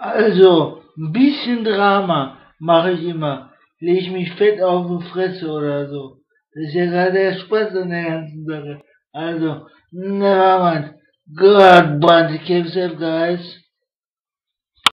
Also, ein bisschen Drama mache ich immer. Lege ich mich fett auf die Fresse oder so. Das ist ja gerade der Spaß an der ganzen Sache. Also, na, mind. God, bunch of guys.